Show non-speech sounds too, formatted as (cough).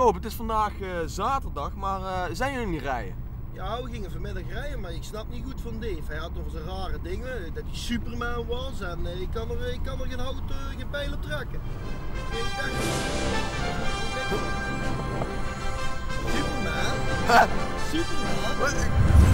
Het is vandaag eh, zaterdag, maar eh, zijn jullie niet rijden? Ja, we gingen vanmiddag rijden, maar ik snap niet goed van Dave. Hij had nog zijn rare dingen, eh, dat hij Superman was en ik, kan er, ik kan er geen hout, geen pijl op trekken. Ik (laughs) Superman? Superman?